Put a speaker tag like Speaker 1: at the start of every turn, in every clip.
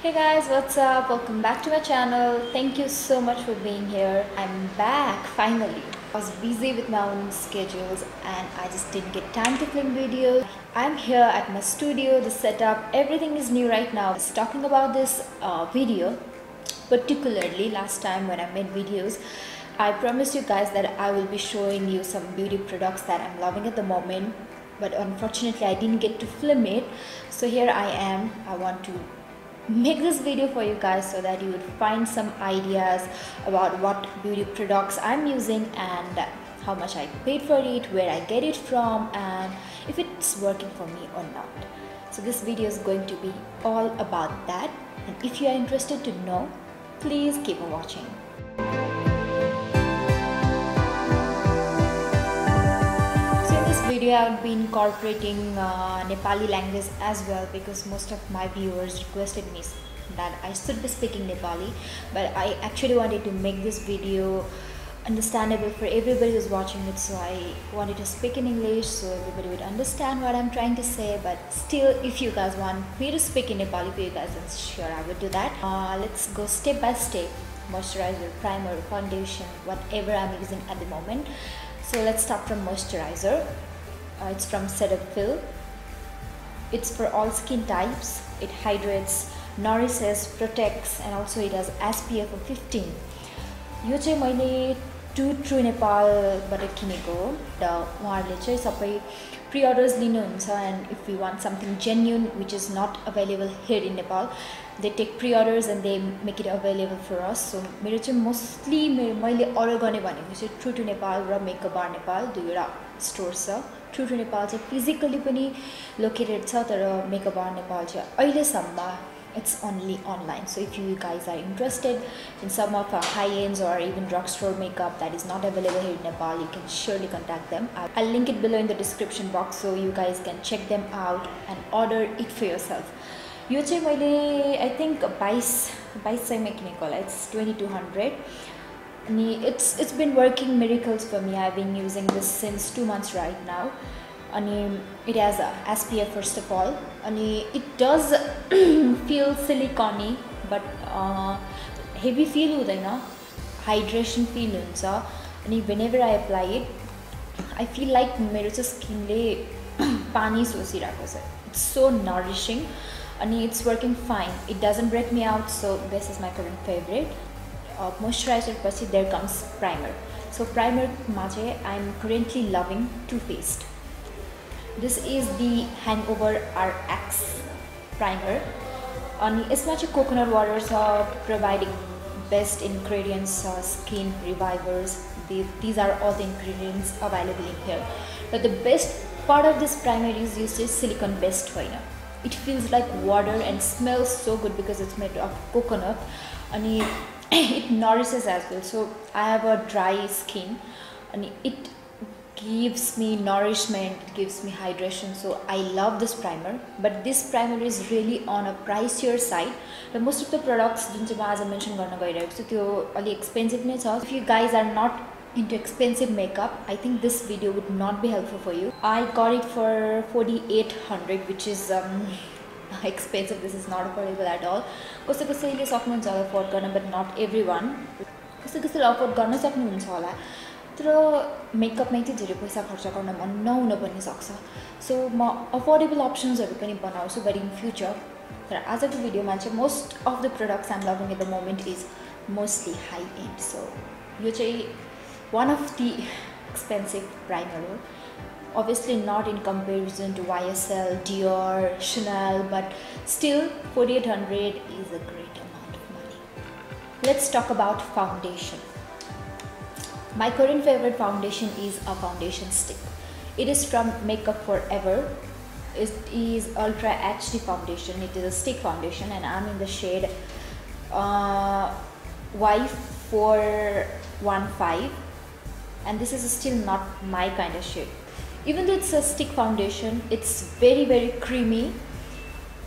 Speaker 1: Hey guys, what's up? Welcome back to my channel. Thank you so much for being here. I'm back finally. I was busy with my own schedules and I just didn't get time to film videos. I'm here at my studio, the setup, everything is new right now. I was talking about this uh, video, particularly last time when I made videos. I promised you guys that I will be showing you some beauty products that I'm loving at the moment but unfortunately I didn't get to film it so here I am I want to make this video for you guys so that you would find some ideas about what beauty products I'm using and how much I paid for it, where I get it from and if it's working for me or not. So this video is going to be all about that and if you are interested to know, please keep on watching. I would be incorporating uh, Nepali language as well because most of my viewers requested me that I should be speaking Nepali. But I actually wanted to make this video understandable for everybody who's watching it. So I wanted to speak in English so everybody would understand what I'm trying to say. But still if you guys want me to speak in Nepali for you guys then sure I would do that. Uh, let's go step by step. Moisturizer primer foundation whatever I'm using at the moment. So let's start from moisturizer uh, it's from Cetaphil it's for all skin types. It hydrates nourishes protects and also it has SPF of 15 यो चाहिँ मैले to true नेपालबाट किनेको। हो र उहाँहरूले चाहिँ सबै pre orders लिनुहुन्छ and if you want something genuine which is not available here in Nepal they take pre orders and they make it available for us so मेरो चाहिँ मोस्टली मेरो मैले अर्डर गर्ने भनेको चाहिँ ट्रु टु नेपाल र makeup bar Nepal दुईवटा store छ। ट्रु टु नेपाल चाहिँ फिजिकली पनि लोकेटेड छ तर मेकअप अन नेपाल चाहिँ अहिलेसम्म it's only online so if you guys are interested in some of high end or even drug store makeup that is not available here Nepal you can surely contact them out I link it below in the description box so you guys can check them out and order it for yourself यो चाहिँ मैले I think बाइस बाइस सयमा किनेको होला। It's twenty two hundred अनि it's it's been working miracles for me I been using this since two months right now अनि it has SPF first of all अनि it does feel siliconey but heavy feel हुँदैन hydration feel हुन्छ. अनि whenever I apply it I feel like मेरो चाहिँ स्किनले पानी सोसिरहेको छ it's so nourishing अनि it's working fine it doesn't break me out so this is my current favourite moisturiser पछि there comes primer सो प्राइमरमा चाहिँ आइ M currently loving to fest this is the hangover are x primer अनि यसमा चाहिँ coconut water छ providing best ingredients छ skin रिभाइभर्स these are all the ingredients available in here raw the best part of this primer is use चाहिँ silicon best होइन it फिल्स like water and smells so good because it's made of coconut अनि it nourishes as well so I have a dry skin अनि it gives me nourishment gives me hydration so i love this primer but this primer is really on a pricier side the most of the products जुन चाहिँ म आज mention गर्न गइरहेको छु त्यो अलिक expensive नै छ if you guys are not into expensive makeup i think this video would not be helpful for you i got it for 4800 which is um, expensive this is not affordable at all. कसै कसैले सक्नुहुन्छ होला afford गर्न but not every one कसै कसैले afford गर्न सक्नुहुन्छ होला तर मेकअपमै चाहिँ धेरै पैसा खर्च गर्न मन नहुन पनि सक्छ सो म अफोर्डेबल अप्सन्सहरू पनि बनाउँछु बट इन फ्युचर तर आजको भिडियोमा चाहिँ most of the products I'm loving at the moment is mostly high end so यो चाहिँ one of the expensive primer हो obviously not in comparison to YSL, Dior, Chanel, but still 4800 is a great amount of money. Let's talk about foundation. My current favorite foundation is a foundation stick. It is from Makeup Forever. It is Ultra HD foundation. It is a stick foundation and I'm in the shade uh, Y415 and this is still not my kind of shade. Even though it's a stick foundation, it's very very creamy.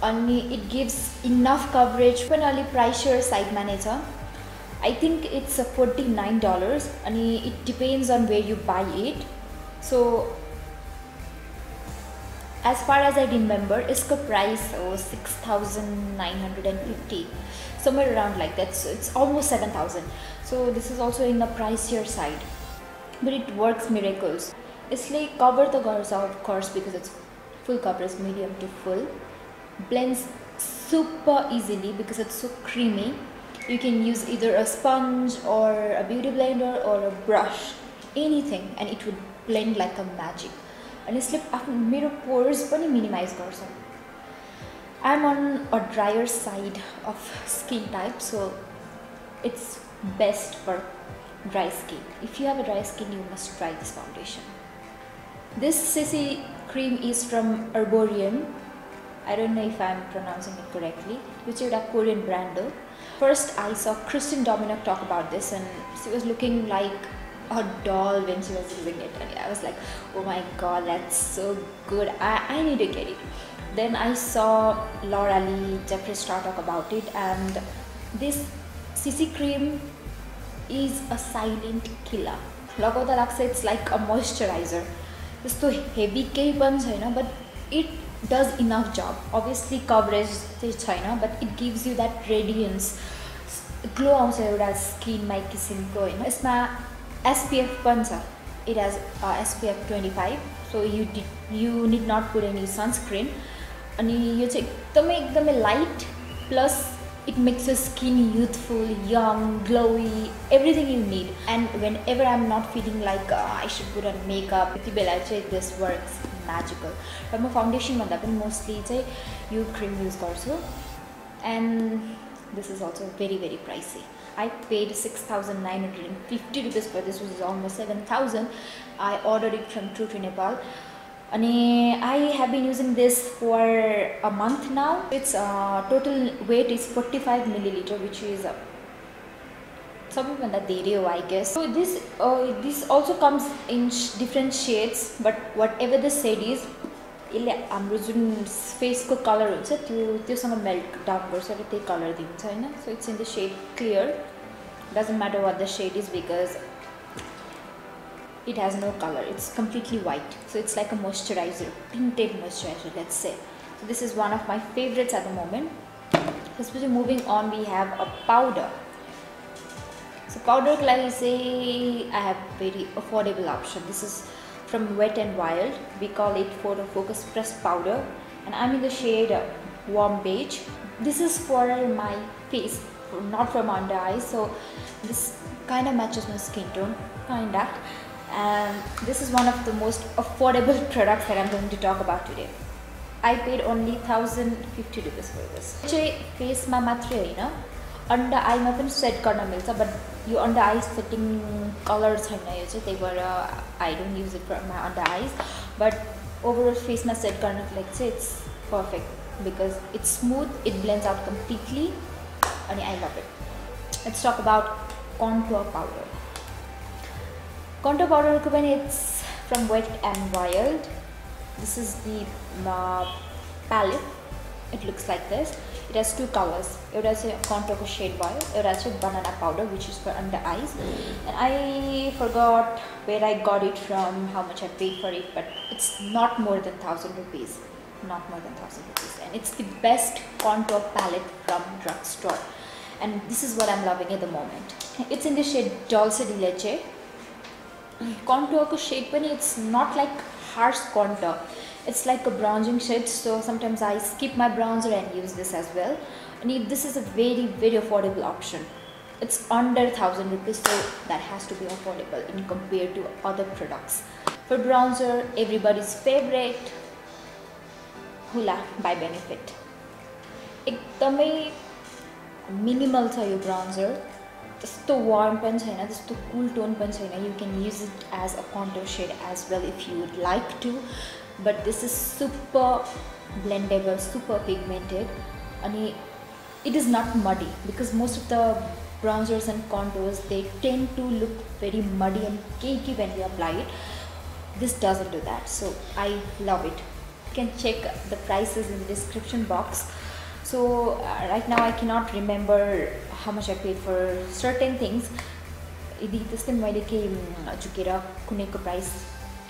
Speaker 1: And it gives enough coverage. Only price your side manager I think it's a $49 and it depends on where you buy it. So as far as I remember, its price was 6,950 somewhere around like that. So it's almost 7,000 so this is also in the pricier side. But it works miracles यसले cover त गर्छ of course because it's full coverage medium to full blends super easily because it's so creamy you can use either a sponge or a beauty blender or a brush anything and it would blend like a magic अनि यसले आफ्नो मेरो pores पनि minimise गर्छ I'm on a dryer side of skin type so it's best for dry skin. If you have a dry skin, you must try this foundation. this CC cream is from Erborian. I don't know if I'm pronouncing it correctly, which is a Korean brand though. First, I saw Christen Dominique talk about this, and she was looking like a doll when she was using it, and I was like, oh my god, that's so good. I, I need to get it. Then I saw Laura Lee, Jeffree Star talk about it, and this CC cream is a silent killer. Lagoda Laksa, it's like a moisturizer. त्यस्तो heavy केही पनि छैन but it does enough जब obviously coverage चाहिँ छैन but it gives you that radiance glow आउँछ एउटा स्किनमा एक किसिमको होइन यसमा SPF pancha it has uh, SPF 25 so you did you need not put any sunscreen. अनि यो चाहिँ एकदमै एकदमै light plus it makes your skin youthful, young, glowy, everything you need. And whenever I'm not feeling like uh, I should put on makeup, this works magical. But my foundation mostly you cream use also. And this is also very very pricey. I paid 6,950 rupees for this, which is almost 7,000. I ordered it from True to Nepal. I have been using this for a month now. Its uh, total weight is 45 milliliter, which is uh, सबैभन्दा धेरै हो I guess so this this also comes in different shades but whatever the shade is यसले हाम्रो जुन फेसको colour हुन्छ त्यो त्योसँग melt down गर्छ र त्यही कलर दिन्छ होइन? So it's in the shade clear doesn't matter what the shade is because it has no color it's completely white so it's like a moisturizer tinted moisturizer let's say so this is one of my favorites at the moment especially moving on we have a powder so powder like I say I have very affordable option this is from Wet and Wild. We call it Photo Focus Pressed Powder and I'm in the shade Warm Beige. This is for my face, not for my under eyes. So this kind of matches my skin tone, kinda And this is one of the most affordable products that I'm going to talk about today. I paid only 1050 rupees for this. face ma matre haina under आईमा पनि set गर्न मिल्छ but yo under eyes setting colour छैन यो चाहिँ त्यही भएर I don't use it for my under eyes but overall फेसमा set गर्नको लागि चाहिँ it's perfect because it's smooth it ब्लेन्ड्स out completely अनि आई love it it's talk about कन्टोर powder contour powder it's from wet and wild. This is the uh, palette. It looks like this. It has two colors. It has a contour shade oil it has a banana powder which is for under eyes. And i forgot where i got it from how much i paid for it but it's not more than 1000 rupees. Not more than 1000 rupees. And it's the best contour palette from drugstore. And this is what i'm loving at the moment. It's in the shade dulce de leche contour shade but it's not like harsh contour it's like a bronzing shade so sometimes I skip my bronzer and use this as well and this is a very very affordable option it's under 1000 rupees so that has to be affordable in compared to other products for bronzer everybody's favorite Hoola by Benefit एकदमै minimal छ यो bronzer त्यस्तो warm पनि छैन त्यस्तो कुल tone पनि छैन you can use it as a contour said as well if you would like to but this is super blendable super pigmented and it is not muddy because most of the bronzers and contours they tend to look very muddy and cakey when you apply it this doesn't do that so i love it you can check the prices in the description box so uh, right now i cannot remember how much i paid for certain things यदि त्यस्तै मैले केही झुकेर कुनैको price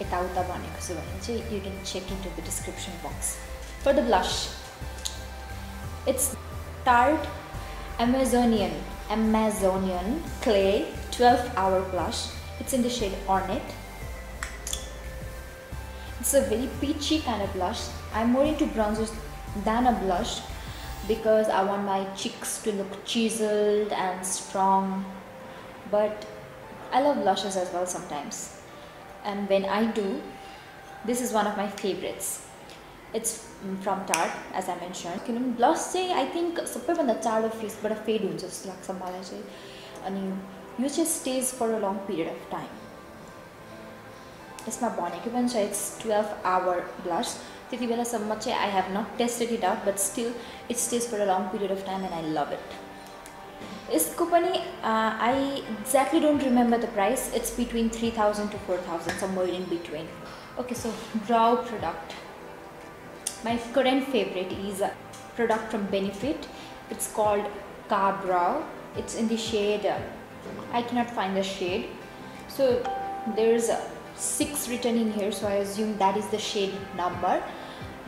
Speaker 1: यताउता भनेको छु भने चाहिँ यु can check in to the description box for the bless it's tart एमाजोनियन एमाजोनियन clay twelve our bless it's in the said ornate It's a very peachy kind of blush. I'm more into bronzers than a blush because I want my cheeks to look chiseled and strong. But I love blushes as well sometimes. And when I do, this is one of my favorites. It's from Tarte, as I mentioned. किनभने bless चाहिँ I think सबैभन्दा चाँडो फेसबाट fade हुन्छ जस्तो लाग्छ मलाई चाहिँ अनि यो चाहिँ stage for a long period of time यसमा भनेको पनि छ इट्स टुवेल्भ आवर ब्लस त्यति बेलासम्म चाहिँ I have not tested it out but still it's stage for a long period of time and I love it यसको पनि I exactly don't remember the price it's between three thousand to four thousand somewhere in between okay so brow product my current favorite is a product from benefit it's called car brow it's in the shade uh, i cannot find the shade so there's a six written in here so i assume that is the shade number.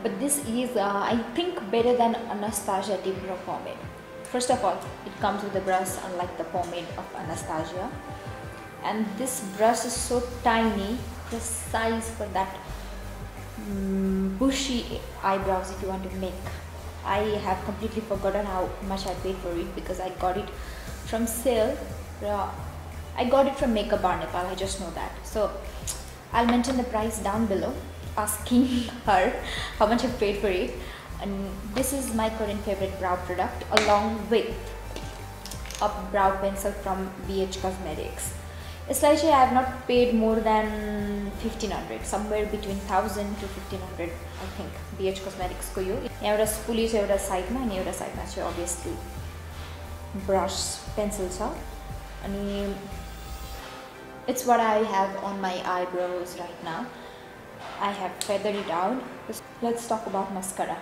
Speaker 1: But this is uh, i think better than anastasia brow pomade first of all it comes with a brush unlike the pomade of anastasia. And this brush is so tiny precise for that mm, bushy eyebrows if you want to make. I have completely forgotten how much i paid for it because i got it from sale. Uh, i got it from makeup bar nepal i just know that. So i'll mention the price down below asking her how much i paid for it and this is my current favorite brow product along with a brow pencil from bh cosmetics यसलाई चाहिँ I have nut paid more than fifteen hundred somewhere between thousand to fifteen hundred I think BH कस्मेटिक्सको यो यहाँ एउटा स्पुली छ एउटा साइडमा अनि एउटा साइडमा चाहिँ अभियसली ब्रस पेन्सिल छ अनि it's what I have on my eyebrows right now I have feathered it out let's talk about mascara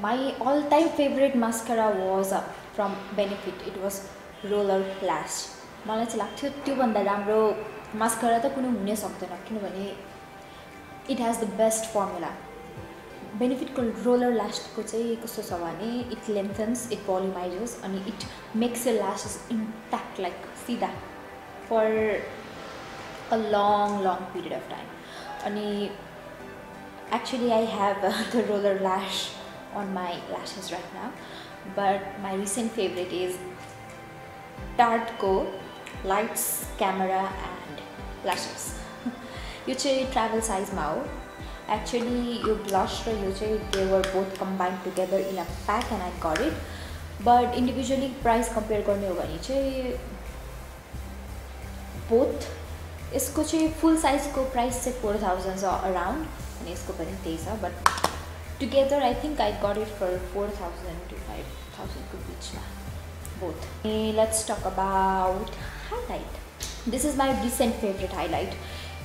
Speaker 1: my all-time favorite mascara was from Benefit it was Roller Lash मलाई चाहिँ लाग्थ्यो त्योभन्दा राम्रो मास्करा त कुनै हुनै सक्दैन किनभने it has the best formula बेनिफिटको roller ल्यासको चाहिँ कस्तो छ भने इट लेन्थन्स इट भोलिमाइजेस अनि it makes a lashes impact like सिधा फर a long long period of time अनि actually I have the roller ल्यास on my lashes right now but my recent favourite is टार्टको lights camera end lashes यो चाहिँ travel साइजमा हो actually यो bless र यो चाहिँ दे were both combined together in a pack and I got it but individually price compare गर्ने हो भने चाहिँ both यसको चाहिँ फुल साइजको प्राइस चाहिँ फोर थाउजन्ड छ अराउन्ड अनि यसको पनि त्यही छ but together I think I got it for four thousand to five थाउजन्डको बिचमा both. Okay, let's talk about highlight. This is my recent favorite highlight.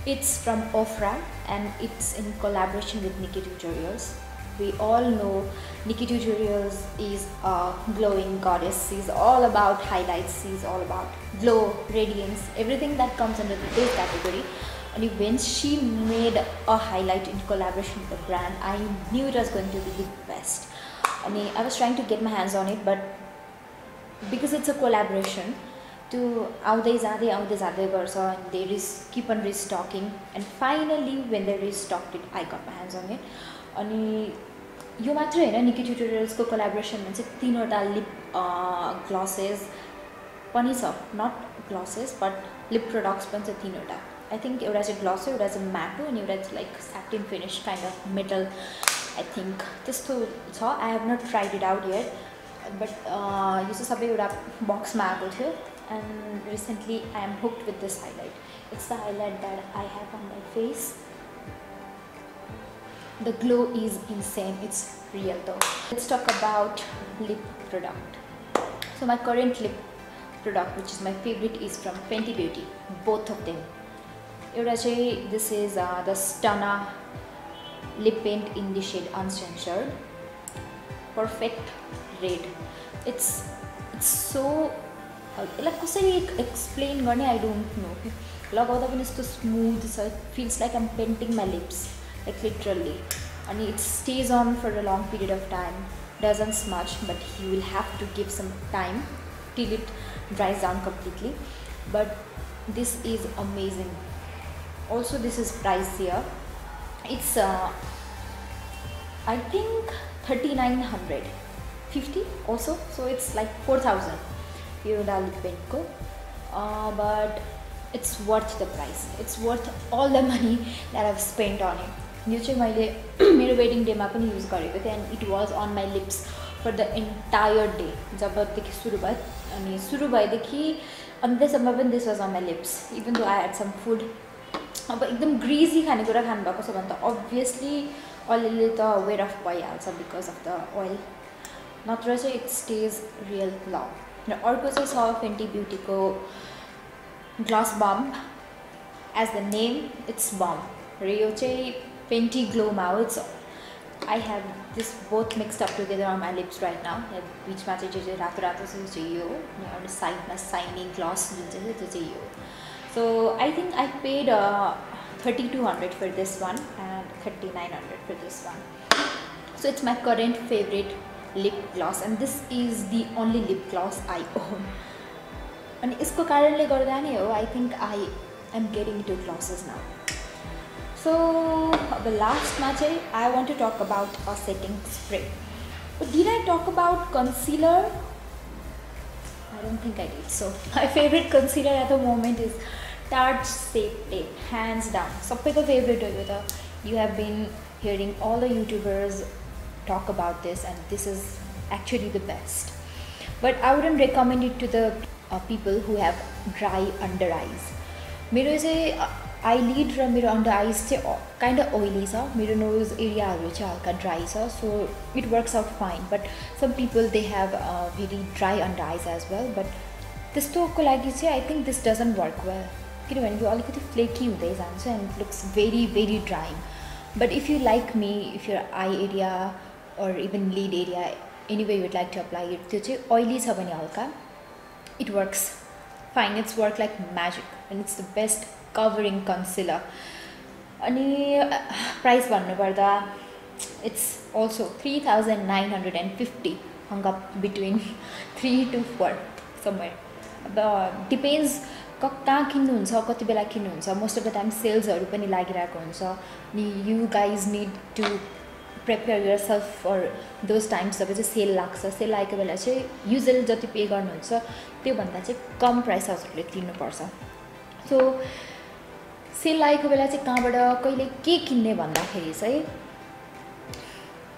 Speaker 1: It's from Ofra and it's in collaboration with Nikki Tutorials. we all know NikkieTutorials is a glowing goddess. She's all about highlights. She's all about glow, radiance, everything that comes under this category. And when she made a highlight in collaboration with the brand, I knew it was going to be the best. I mean, I was trying to get my hands on it, but because it's a collaboration, to आउँदै जाँदै आउँदै जाँदै गर्छ and they रिस keep on restocking and finally when they restock it, I got my hands on अनि यो मात्रै होइन निकी ट्युटोरियल्सको कोलाबोरेसनमा चाहिँ तिनवटा लिप ग्लसेस पनि छ। Not glosses but lip products पनि छ तिनवटा। आई थिङ्क एउटा चाहिँ ग्लस हो एउटा चाहिँ म्याटो अनि एउटा चाहिँ like satin finish kind of metal I think त्यस्तो छ। I have not tried it out here but यो चाहिँ सबै एउटा बक्समा आएको थियो। And recently I am hooked with this highlight it's the highlight that I have on my face the glow is insane. It's real though. Let's talk about lip product. So my current lip product which is my favorite is from Fenty Beauty. Both of them. This is uh, the Stunna lip paint in the shade uncensored perfect red. It's it's so uh, explain I don't know. Smooth so it feels like I'm painting my lips like literally. And it stays on for a long period of time. Doesn't smudge but you will have to give some time till it dries down completely. But this is amazing. Also this is pricier. It's uh, I think 3950 also so? It's like 4000 euro uh, but it's worth the price. It's worth all the money that I've spent on it. यो चाहिँ मैले मेरो wedding डेमा पनि use गरेको थिएँ and it was on my lips for the entire day जबदेखि सुरु भयो अनि सुरु भएदेखि अन्त्यसम्म पनि this was on my lips even though I had some food अब एकदम ग्रिजी खानेकुरा खानुभएको छ भने त अभियसली अलिअलि त वेयर अफ भइहाल्छ बिकज अफ द ओइल नत्र चाहिँ इट स्टेज रियल ल र अर्को चाहिँ छ Fenty ब्युटीको glass bomb as the name it's bomb र यो चाहिँ फेन्टी ग्लोमा हो it's I have this both mixed up together on my lips right now बिचमा चाहिँ जो चाहिँ रातो रातो चाहिँ चाहिँ यो हो अनि साइडमा साइनिङ ग्लास जुन चाहिँ त्यो चाहिँ यो सो आई think I paid thirty two hundred for this one and thirty nine hundred for this one so it's my current favourite lip gloss and this is the only lip gloss I own अनि यसको कारणले गर्दा नै हो I think I am getting to ग्लसेस now so the last match eh, I want to talk about a setting spray. But did I talk about concealer? I don't think I did. So my favorite concealer at the moment is Tarte Shape Tape, hands down. So pick a favorite Toyota. You have been hearing all the YouTubers talk about this and this is actually the best. But I wouldn't recommend it to the uh, people who have dry under eyes eyelid र मेरो under eyes चाहिँ kind of oily छ मेरो nose एरियाहरू चाहिँ हल्का dry छ so it works out fine but some people they have very dry under eyes as well but त्यस्तोको लागि चाहिँ I think this doesn't work well किनभने यो अलिकति फ्लेकी हुँदै जान्छ and it looks very very drying but if you like me if your eye area or even lid area any way you'd like to apply it त्यो चाहिँ oily छ भने हल्का it works fine it's work like magic and it's the best covering concealer अनि price भन्नुपर्दा it's also three thousand nine hundred and fifty हङ्ग between three to four somewhere अब depends क कहाँ किन्नुहुन्छ कति बेला किन्नुहुन्छ मोस्ट अफ द टाइम सेल्सहरू पनि लागिरहेको हुन्छ। अनि you guys need to prepare yourself for those times जब चाहिँ सेल लाग्छ। सेल लागेको बेला चाहिँ युजली जति पे गर्नुहुन्छ त्योभन्दा चाहिँ कम प्राइस हजुरले तिर्नुपर्छ। सो सेल लागेको बेला चाहिँ कहाँबाट कहिले के किन्ने भन्दाखेरि चाहिँ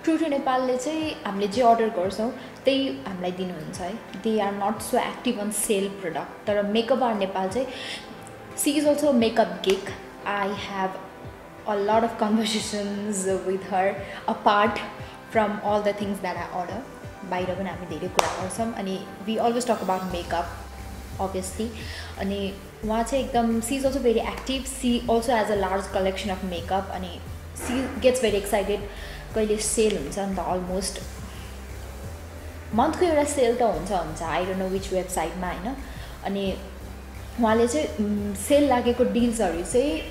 Speaker 1: ट्रु टु नेपालले चाहिँ हामीले जे अर्डर गर्छौँ त्यही हामीलाई दिनुहुन्छ है। They are not so active on sale product तर मेकअप आर नेपाल चाहिँ she is also makeup geek I have a lot of conversations with her apart from all the things that I order बाहिर पनि हामी धेरै कुरा गर्छौँ। अनि we always talk about makeup obviously अनि उहाँ चाहिँ एकदम she is also very active she also has a large collection of makeup अनि सी गेट्स भेरी एक्साइटेड कहिले सेल हुन्छ नि त अलमोस्ट मन्थको एउटा सेल त हुन्छ हुन्छ आई डोन्ट नो विच वेबसाइटमा होइन? अनि उहाँले चाहिँ सेल लागेको डिल्सहरू चाहिँ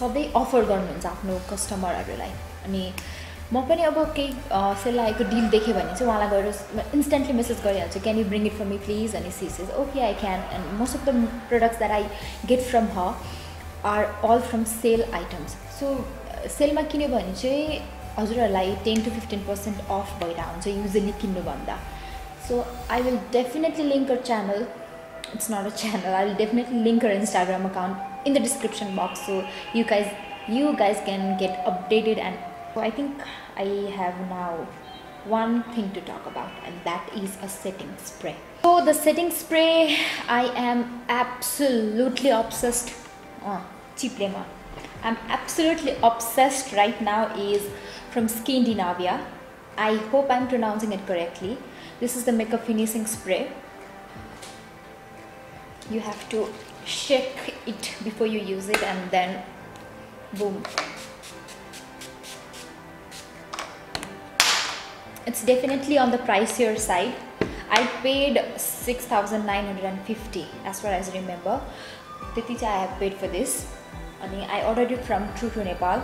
Speaker 1: सधैँ अफर गर्नुहुन्छ आफ्नो कस्टमरहरूलाई अनि म पनि अब केही सेल लागेको डिल देखेँ भने चाहिँ उहाँलाई गएर इन्स्टेन्टली मेसेज गरिहाल्छु can you bring it for me please अनि sis is okay I can and most of the products that I get from her are all from sale items so सेलमा किन्यो भने चाहिँ हजुरहरूलाई ten to fifteen percent off भइरहेको हुन्छ usually किन्नुभन्दा so I will definitely link her channel it's not a channel I will definitely link her Instagram account in the description box so you guys you guys can get updated and I think I have now one thing to talk about and that is a setting spray. So the setting spray I am absolutely obsessed uh, I'm absolutely obsessed right now is from Skindinavia. I hope I'm pronouncing it correctly. This is the makeup finishing spray. You have to shake it before you use it and then boom it's definitely on the pricier side i paid 6950 as far as i remember त्यति चाहिँ I have paid for this अनि आई order it from true to Nepal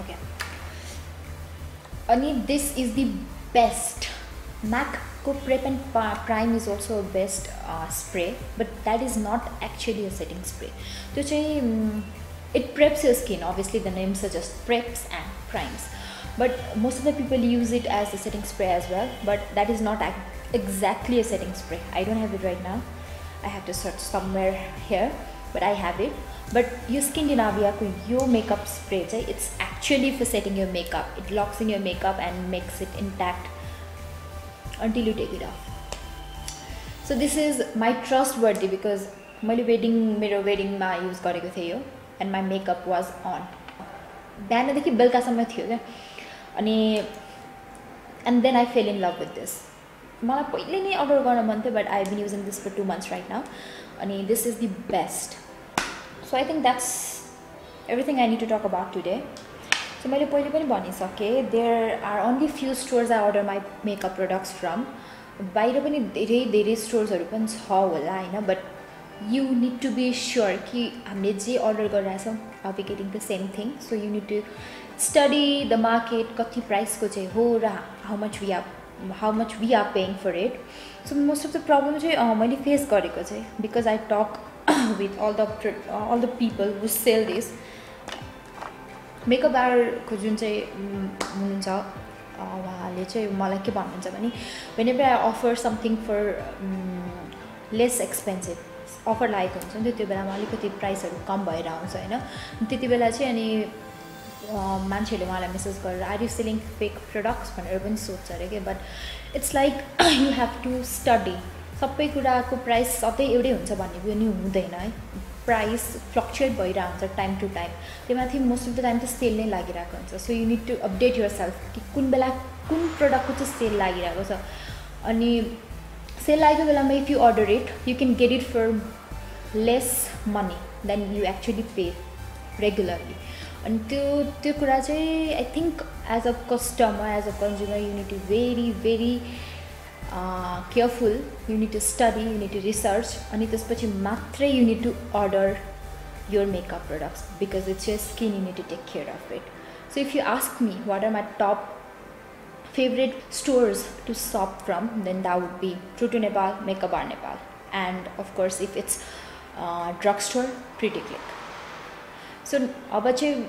Speaker 1: okay अनि this is the best म्याकको prep end prime is also best spray but that is nut actually a setting spray त्यो चाहिँ it preps your skin obviously the name suggests preps and primes but most of the people use it as a setting spray as well but that is not exactly a setting spray i don't have it right now i have to search somewhere here but i have it but your Skindinavia your makeup spray it's actually for setting your makeup it locks in your makeup and makes it intact until you take it off so this is my trustworthy because मैले wedding मेरो वेडिङमा use गरेको थिएँ यो and my makeup was on बिहानदेखि बेलुकासम्म थियो क्या अनि and then I fail इन लभ विथ दिस मलाई पहिले नै अर्डर गर्न मन थियो but I been using this for to months right now अनि this is the best so I think that's everything I need to talk about today so मैले पहिले पनि भनिसकेँ there are only few stores I order my makeup products from बाहिर पनि धेरै धेरै स्टोर्सहरू पनि छ होला होइन? But you need to be sure कि हामीले जे अर्डर गरिरहेछौँ are be getting the same thing so you need to study the market कति प्राइसको चाहिँ हो र how much we are how much we are paying for it so most of the problem चाहिँ मैले फेस गरेको चाहिँ because I talk with all the all the people who sell this makeup आरको जुन चाहिँ हुनुहुन्छ उहाँले चाहिँ मलाई के भन्नुहुन्छ भने whenever I offer something for less expensive offer लागेको हुन्छ नि त्यो बेलामा अलिकति प्राइसहरू कम भएर आउँछ होइन? त्यति बेला चाहिँ अनि मान्छेहरूले उहाँलाई मेसेज गरेर are you selling fake products भनेर पनि सोध्छ अरे क्या। But it's like you have to study सबै कुराको प्राइस सधैँ एउटै हुन्छ भन्ने पनि हुँदैन है। प्राइस फ्लक्चुएट भइरहेको हुन्छ टाइम टु टाइम त्यो माथि मोस्ट अफ द टाइम त सेल नै लागिरहेको हुन्छ so. You need to update yourself कि कुन बेला कुन प्रडक्टको चाहिँ सेल लागिरहेको छ अनि सेल लागेको बेलामा if you order it you can get it for less money than you actually pay regularly अनि त्यो त्यो कुरा चाहिँ I think as a customer as a consumer unit very very careful you need to study you need to research अनि त्यसपछि मात्रै you need to order your makeup products because it's your skin you need to take care of it. So if you ask me what are my top favorite stores to shop from then that would be true to nepal makeup bar nepal. And of course if it's uh, drugstore pretty click. So abache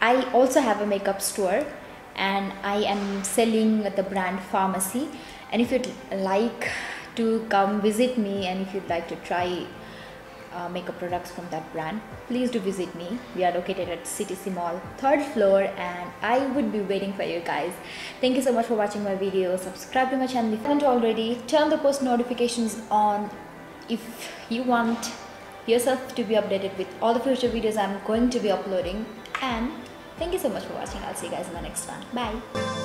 Speaker 1: i also have a makeup store and i am selling the brand Farmasi and if you'd like to come visit me and if you'd like to try uh, makeup products from that brand please do visit me. We are located at ctc mall third floor and i would be waiting for you guys. Thank you so much for watching my video. Subscribe to my channel if you haven't already. Turn the post notifications on if you want yourself to be updated with all the future videos i'm going to be uploading. And thank you so much for watching. I'll see you guys in the next one. Bye